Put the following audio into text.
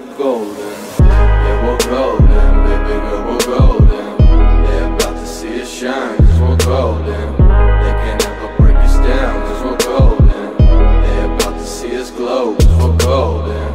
like golden. Yeah, we're golden, baby girl, we're golden. They about to see us shine, cause we're golden. They can never break us down, cause we're golden. They about to see us glow, cause we're golden.